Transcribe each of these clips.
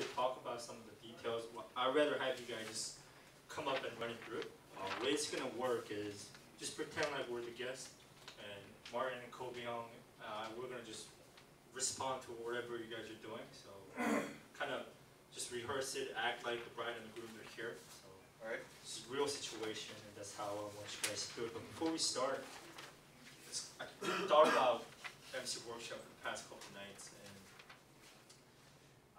to talk about some of the details. I'd rather have you guys just come up and run it through. Uh, the way it's gonna work is just pretend like we're the guests, and Martin and Kobe Young, uh, we're gonna just respond to whatever you guys are doing. So kind of just rehearse it, act like the bride and the groom are here. So Alright. it's a real situation, and that's how I want you guys to do it. But before we start, I thought about MC workshop for the past couple nights, and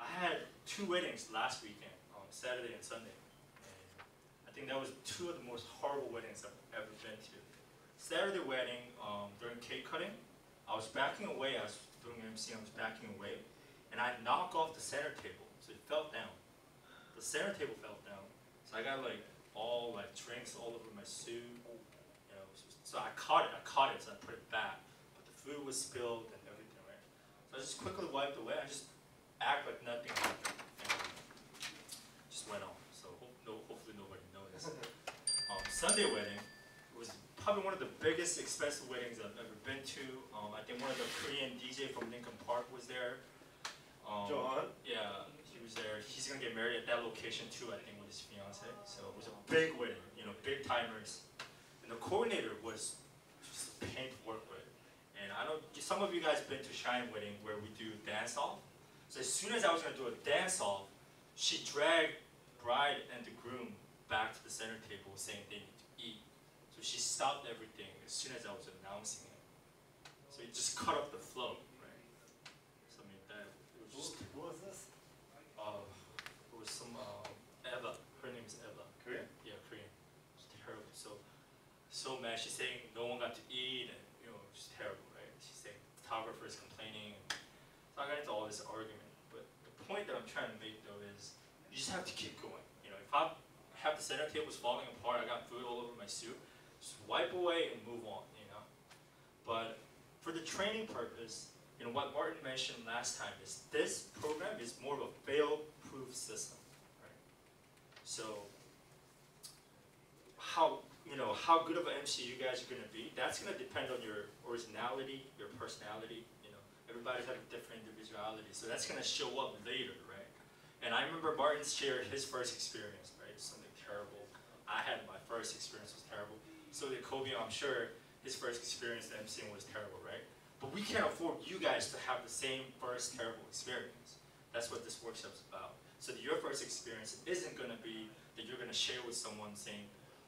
I had two weddings last weekend, on Saturday and Sunday, and I think that was two of the most horrible weddings I've ever been to. Saturday wedding, um, during cake cutting, I was backing away. I was doing MC. I was backing away, and I knocked off the center table, so it fell down. The center table fell down, so I got like all like drinks all over my suit. You know, so I caught it. I caught it, so I put it back. But the food was spilled and everything, right? So I just quickly wiped away. I just act like nothing happened, went on. So hope, no, hopefully nobody noticed. Um, Sunday wedding was probably one of the biggest expensive weddings I've ever been to. Um, I think one of the Korean DJ from Linkin Park was there. Um, John? Yeah, he was there. He's gonna get married at that location too, I think, with his fiance. So it was a big wedding, you know, big timers. And the coordinator was just a pain to work with. And I don't know some of you guys been to Shine Wedding where we do dance off. So as soon as I was gonna do a dance off, she dragged bride and the groom back to the center table saying they need to eat. So she stopped everything as soon as I was announcing it. So it just cut off the flow, right? So I mean that it was just Who was this? uh, it was some uh, Eva. Her name is Eva. Korean? Yeah, Korean. It's terrible. So so mad. She's saying no one got to eat, and you know, it's terrible, right? She's saying the photographer is complaining. And so I got into all this argument. But the point that I'm trying to make though is you have to keep going. You know, if I have the center table tables falling apart, I got food all over my suit. Just wipe away and move on. You know. But for the training purpose, you know what Martin mentioned last time is this program is more of a fail-proof system, right? So how you know how good of an MC you guys are going to be, that's going to depend on your originality, your personality. You know, everybody's have a different individuality, so that's going to show up later? And I remember Martin shared his first experience, right? Something terrible. I had my first experience was terrible. So did Kobe. I'm sure his first experience at MCing was terrible, right? But we can't afford you guys to have the same first terrible experience. That's what this workshop's about. So that your first experience isn't going to be that you're going to share with someone saying,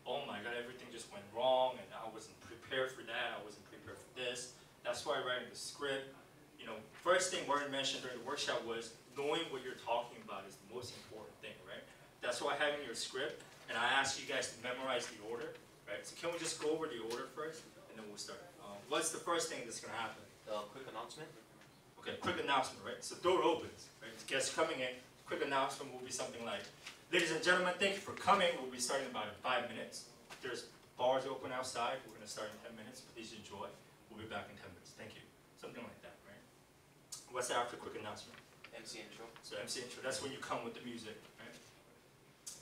oh my god, everything just went wrong and I wasn't prepared for that, I wasn't prepared for this. That's why writing the script, you know, first thing Martin mentioned during the workshop was knowing what you're talking about is the most important thing, right? That's why having your script, and I ask you guys to memorize the order, right? So can we just go over the order first, and then we'll start. Um, what's the first thing that's gonna happen? Uh, quick announcement. Okay, quick announcement, right? So door opens, right? Guests coming in, quick announcement will be something like, ladies and gentlemen, thank you for coming. We'll be starting in about in five minutes. There's bars open outside. We're gonna start in ten minutes. Please enjoy. We'll be back in ten minutes. Thank you. Something like that, right? What's after quick announcement? MC intro. So MC intro, that's when you come with the music, right?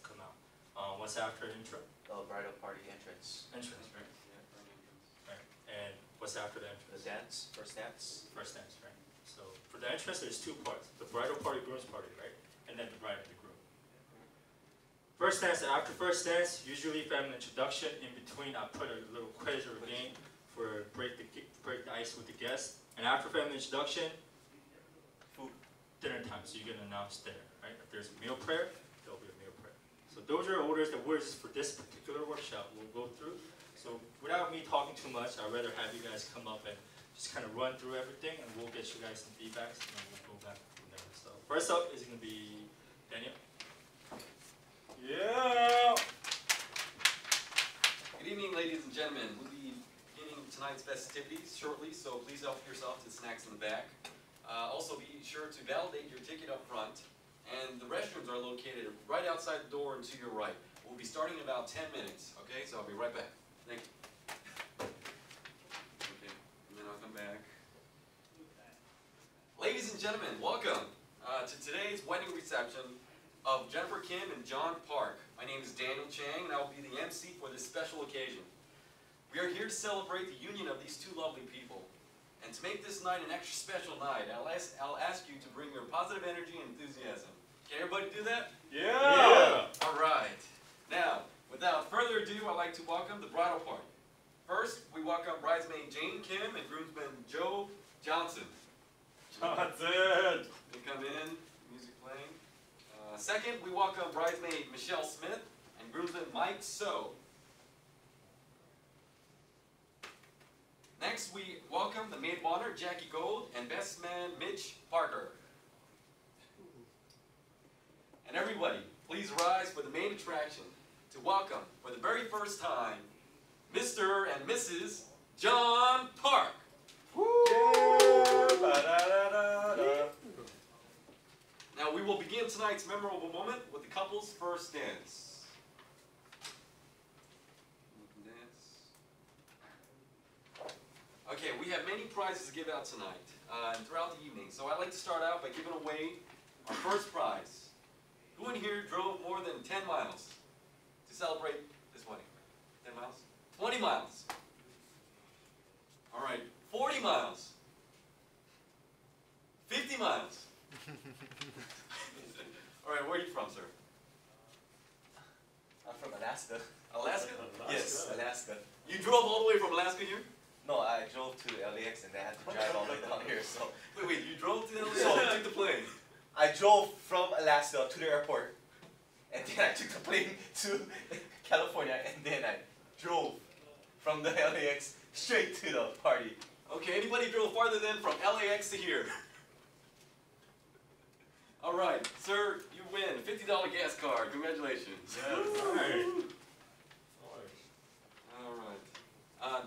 Come out. Uh, what's after the intro? Uh, bridal party entrance. Entrance, right? Yeah. Right. And what's after the entrance? The dance, first dance. First dance, right? So for the entrance, there's two parts: the bridal party, groom's party, right? And then the bride and the groom. First dance and after first dance, usually if I have an introduction, in between I put a little quiz or a game for break the break the ice with the guests. And after family introduction, food, dinner time. So you get an announced dinner, right? If there's a meal prayer, there'll be a meal prayer. So those are orders that we're just for this particular workshop we'll go through. So without me talking too much, I'd rather have you guys come up and just kind of run through everything, and we'll get you guys some feedbacks, and then we'll go back from there. So first up is going to be Daniel. Yeah. Good evening, ladies and gentlemen. We'll be beginning tonight's festivities shortly, so please help yourself to snacks in the back. Also, be sure to validate your ticket up front, and the restrooms are located right outside the door and to your right. We'll be starting in about 10 minutes, okay? So I'll be right back. Thank you. Okay, and then I'll come back. Ladies and gentlemen, welcome uh, to today's wedding reception of Jennifer Kim and John Park. My name is Daniel Chang, and I will be the MC for this special occasion. We are here to celebrate the union of these two lovely people. And to make this night an extra special night, I'll ask, I'll ask you to bring your positive energy and enthusiasm. Can everybody do that? Yeah. All right. Now, without further ado, I'd like to welcome the bridal party. First, we welcome bridesmaid Jane Kim and groomsman Joe Johnson. Johnson. They come in, music playing. Uh, second, we welcome bridesmaid Michelle Smith and groomsman Mike So. Next, we welcome the maid of honor Jackie Gold and best man Mitch Parker. And everybody, please rise for the main attraction to welcome for the very first time Mr. and Mrs. John Park. Now we will begin tonight's memorable moment with the couple's first. Dance. Okay, we have many prizes to give out tonight uh, and throughout the evening. So I'd like to start out by giving away our first prize. Who in here drove more than 10 miles to celebrate this wedding? 10 miles? 20 miles. All right, 40 miles. 50 miles. All right, where are you from, sir? I'm from Alaska. Alaska? Yes, Alaska. You drove all the way from Alaska here? No, I to LAX and then I had to drive all the way down here. So Wait, wait, you drove to LA? So- or you took the plane? I drove from Alaska to the airport, and then I took the plane to California, and then I drove from the LAX straight to the party. Okay, anybody drove farther than from LAX to here? All right, sir, you win $50 gas card. Congratulations. Alright. All right. Uh,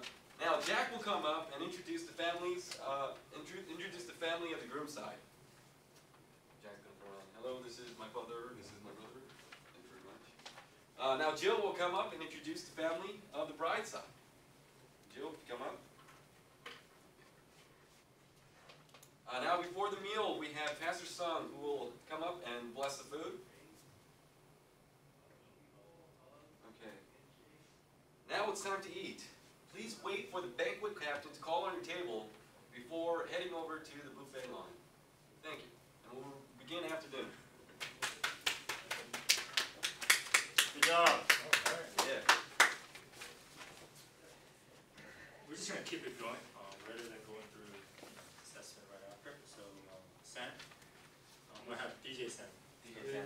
now Jack will come up and introduce the families. Uh, introduce the family of the groom side. Jack's gonna throw on. Hello, this is my father. This is my brother. Thank you very much. Uh, now Jill will come up and introduce the family of the bride side. Jill, come up. Uh, now before the meal, we have Pastor Sung who will come up and bless the food. Okay. Now it's time to eat. Please wait for the banquet captain to call on your table before heading over to the buffet line. Thank you. And we'll begin after dinner. Good job. Yeah. We're just gonna keep it going, um, rather than going through assessment right after, so, um, Sam, um, we'll have DJ Sam. DJ Sam.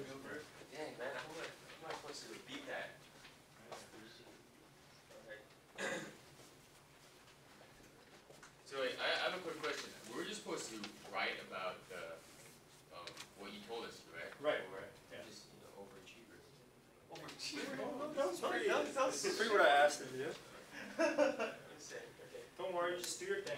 Dang, man, how am I, how am I supposed to beat that? So wait, I, I have a quick question. We were just supposed to write about the, um, what you told us, right? Right, right, yeah. Just, you know, overachievers. That was pretty, that was pretty what I asked him to do. Okay. Don't worry, just do your thing.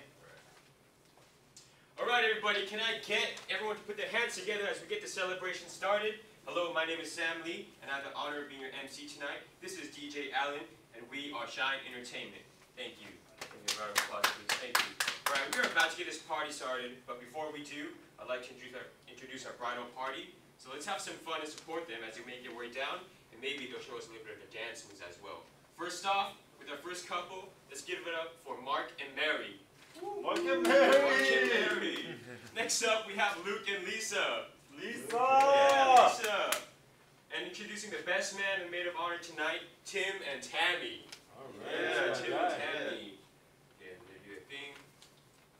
All right, everybody, can I get everyone to put their hands together as we get the celebration started? Hello, my name is Sam Lee, and I have the honor of being your MC tonight. This is DJ Allen, and we are Shine Entertainment. Thank you. Me a round of applause, please. Thank you. All right, we're about to get this party started, but before we do, I'd like to introduce our, introduce our bridal party. So let's have some fun and support them as they make their way down, and maybe they'll show us a little bit of their dance moves as well. First off, with our first couple, let's give it up for Mark and Mary. Mark and Mark and Mary. Next up, we have Luke and Lisa. Lisa! Yeah, Lisa. And introducing the best man and maid of honor tonight, Tim and Tammy. All right. Yeah, Tim and Tammy. Yeah, they do their thing.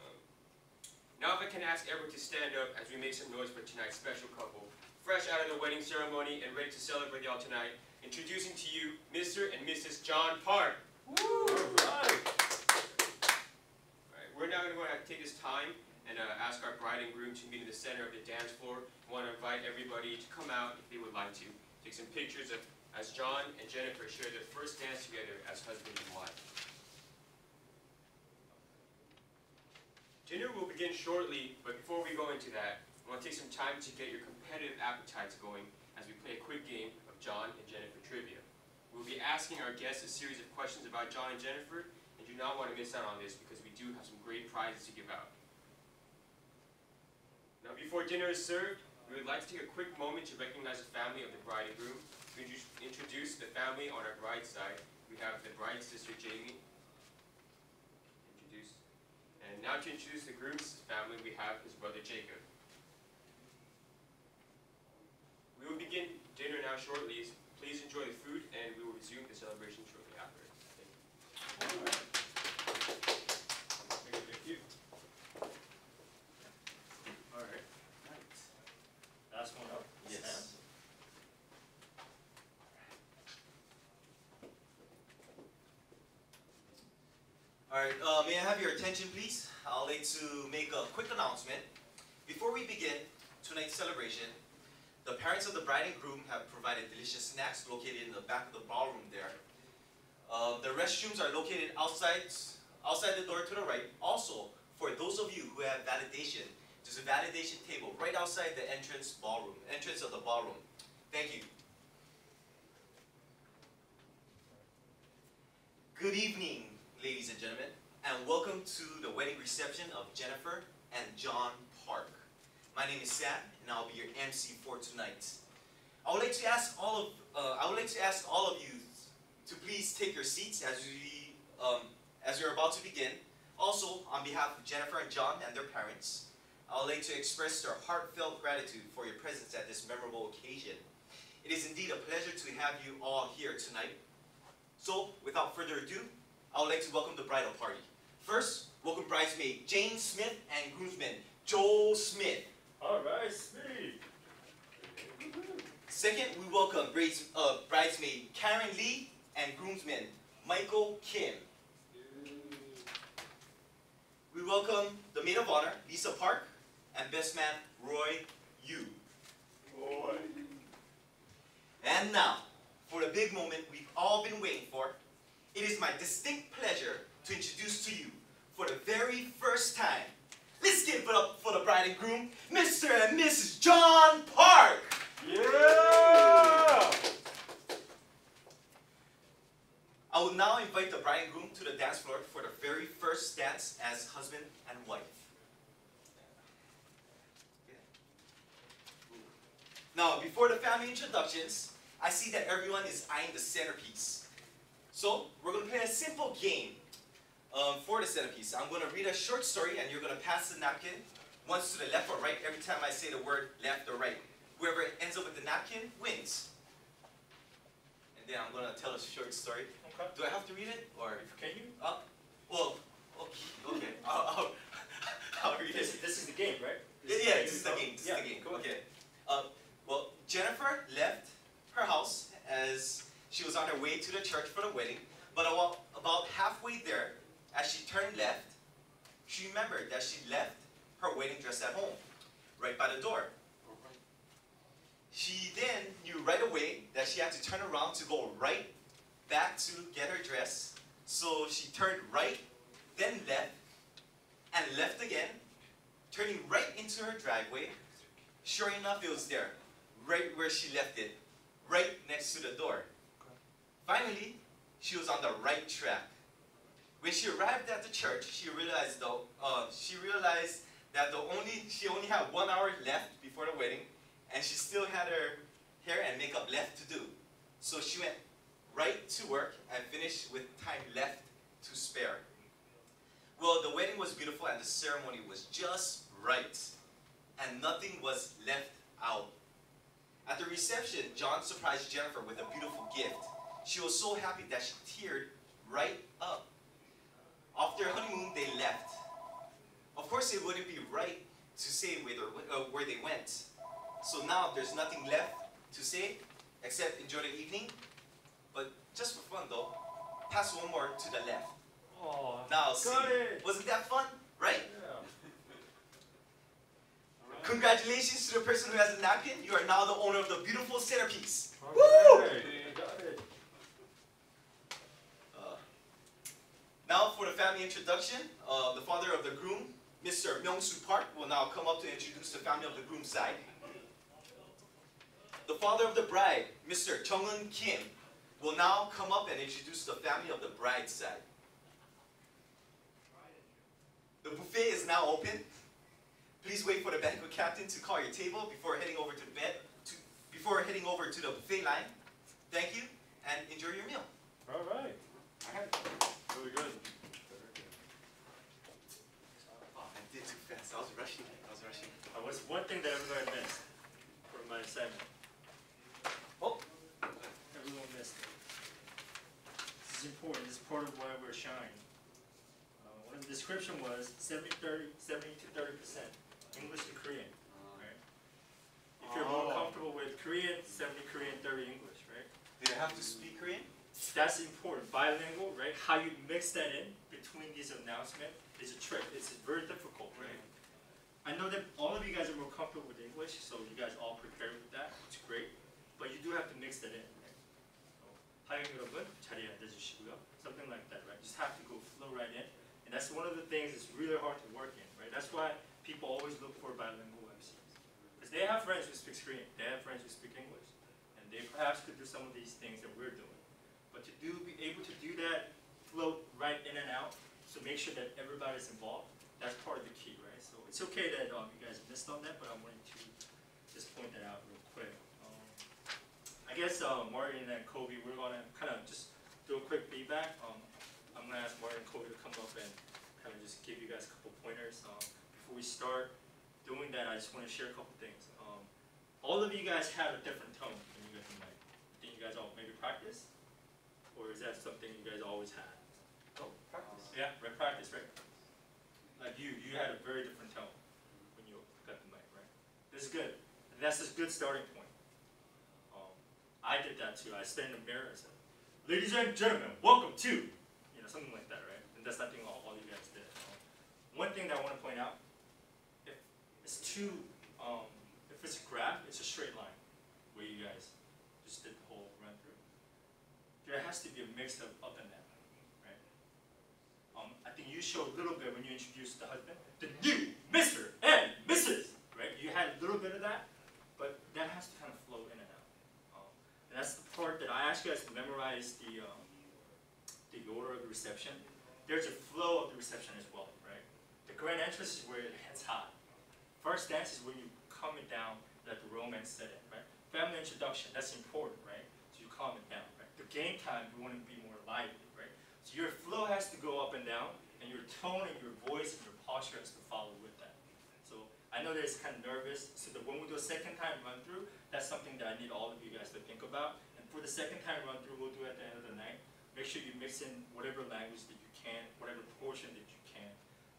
Um, now if I can ask everyone to stand up as we make some noise for tonight's special couple. Fresh out of the wedding ceremony and ready to celebrate y'all tonight, introducing to you Mr. and Mrs. John Park. Alright. Alright, we're to take this time and uh, ask our bride and groom to meet in the center of the dance floor. We want to invite everybody to come out if they would like to. Take some pictures of as John and Jennifer share their first dance together as husband and wife. Dinner will begin shortly, but before we go into that, I want to take some time to get your competitive appetites going as we play a quick game of John and Jennifer trivia. We'll be asking our guests a series of questions about John and Jennifer, not want to miss out on this because we do have some great prizes to give out. Now, before dinner is served, we would like to take a quick moment to recognize the family of the bride and groom. To introduce- introduce the family on our bride's side, we have the bride's sister Jamie. Introduced. And now to introduce the groom's family, we have his brother Jacob. We will begin dinner now shortly. Please enjoy the food, and we will resume the celebration shortly after. Thank you. Thank you, thank you. Alright, last one up, Yes. Sam. Alright, uh, may I have your attention please? I'd like to make a quick announcement. Before we begin tonight's celebration, the parents of the bride and groom have provided delicious snacks located in the back of the ballroom there. Uh, the restrooms are located outside, outside the door to the right. Also, for those of you who have validation, there's a validation table right outside the entrance ballroom, entrance of the ballroom. Thank you. Good evening, ladies and gentlemen, and welcome to the wedding reception of Jennifer and John Park. My name is Sam, and I'll be your MC for tonight. I would like to ask all of uh, I would like to ask all of you to please take your seats as we um, as we're about to begin. Also, on behalf of Jennifer and John and their parents, I would like to express our heartfelt gratitude for your presence at this memorable occasion. It is indeed a pleasure to have you all here tonight. So, without further ado, I would like to welcome the bridal party. First, welcome bridesmaid Jane Smith and groomsman Joel Smith. Alright, Smee. Second, we welcome braids- uh, bridesmaid Karen Lee and groomsman Michael Kim. We welcome the maid of honor Lisa Park and best man Roy Yu. Boy. And now, for the big moment we've all been waiting for, it is my distinct pleasure to introduce to you, for the very first time, let's give it up for the bride and groom, Mr. and Mrs. John Park! Yeah! I will now invite the bride and groom to the dance floor for the very first dance as husband and wife. Now, before the family introductions, I see that everyone is eyeing the centerpiece. So, we're going to play a simple game um, for the centerpiece. I'm going to read a short story and you're going to pass the napkin once to the left or right every time I say the word left or right. Whoever ends up with the napkin wins. And then I'm going to tell a short story. Okay. Do I have to read it or? Can you? Well, okay, okay. I'll, I'll, I'll read This, it. this is the game, right? Yeah, is yeah, this is the game. This yeah, is the game. Okay. Uh, well, Jennifer left her house as she was on her way to the church for the wedding, but about, halfway there, as she turned left, she remembered that she left her wedding dress at home, right by the door. She then knew right away that she had to turn around to go right back to get her dress. So she turned right, then left, and left again, turning right into her driveway. Sure enough, it was there, right where she left it, right next to the door. Finally, she was on the right track. When she arrived at the church, she realized though, uh, she realized that the only she only had one hour left before the wedding, and she still had her hair and makeup left to do. So she went right to work and finished with time left to spare. Well, the wedding was beautiful and the ceremony was just right, and nothing was left out. At the reception, John surprised Jennifer with a beautiful gift. She was so happy that she teared right up. After honeymoon, they left. Of course, it wouldn't be right to say where, they- uh, where they went. So now there's nothing left to say except enjoy the evening. But just for fun though, pass one more to the left. Oh, Now see, it. wasn't that fun? Right? Yeah. Congratulations to the person who has the napkin. You are now the owner of the beautiful centerpiece. You got it. Uh, now for the family introduction, uh, the father of the groom, Mr. Myung-soo Park, will now come up to introduce the family of the groom's side. The father of the bride, Mr. Chung-eun Kim, will now come up and introduce the family of the bride's side. The buffet is now open. Please wait for the banquet captain to call your table before heading over to the bed, to, before heading over to the buffet line. Thank you and enjoy your meal. Alright. Good. Oh, I did too fast. I was rushing. I was rushing. I was one thing that everybody missed from my assignment? Oh! Everyone missed it. This is important. This is part of why we're shining. Uh, one of the description was 70, 30, 70 to 30% English to Korean. Right? If you're more comfortable with Korean, 70 Korean, 30 English, right? Do you have to speak Korean? That's important, bilingual, right? How you mix that in between these announcements is a trick, it's very difficult, right? I know that all of you guys are more comfortable with English, so you guys all prepared with that, which is great, but you do have to mix that in, right? So, 하영 여러분, 자리에 앉아주시고요. Something like that, right? Just have to go flow right in, and that's one of the things that's really hard to work in, right? That's why people always look for bilingual MCs. Because they have friends who speak Korean, they have friends who speak English, and they perhaps could do some of these things that we're doing. But to do, be able to do that, float right in and out, so make sure that everybody's involved, that's part of the key, right? So it's okay that um, you guys missed on that, but I wanted to just point that out real quick. Um, I guess uh, Martin and Kobe, we're gonna kind of just do a quick feedback. Um, I'm gonna ask Martin and Kobe to come up and kind of just give you guys a couple pointers. Um, before we start doing that, I just want to share a couple things. Um, all of you guys have a different tone when you get the mic. Think you guys all maybe practice? Or is that something you guys always had? Oh, practice. Yeah, right, practice, right? Like you, you had a very different tone when you got the mic, right? This is good. And that's a good starting point. Um, I did that too. I stood in the mirror and said, ladies and gentlemen, welcome to, you know, something like that, right? And that's nothing all, all you guys did. Um, one thing that I want to point out, if it's too, um, if it's a graph, it's a straight line, where you guys just did the whole run through. There has to be a mix of up and down, right? Um, I think you showed a little bit when you introduced the husband, the new Mr. and Mrs. Right? You had a little bit of that, but that has to kind of flow in and out. Um, and that's the part that I asked you guys to memorize the um, the order of the reception. There's a flow of the reception as well, right? The grand entrance is where it hits hot. First dance is when you calm it down, let the romance set in, right? Family introduction, that's important, right? So you calm it down, game time, you want to be more lively, right? So your flow has to go up and down, and your tone and your voice and your posture has to follow with that. So I know that it's kind of nervous, so that when we do a second time run through, that's something that I need all of you guys to think about. And for the second time run through, we'll do at the end of the night. Make sure you mix in whatever language that you can, whatever portion that you can,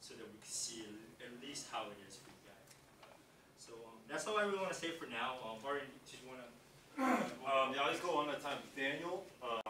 so that we can see at least how it is for you guys. So um, that's all I really want to say for now. Um, Barry, did you want to? Um, yeah, I'll just go one at a time. Daniel, uh,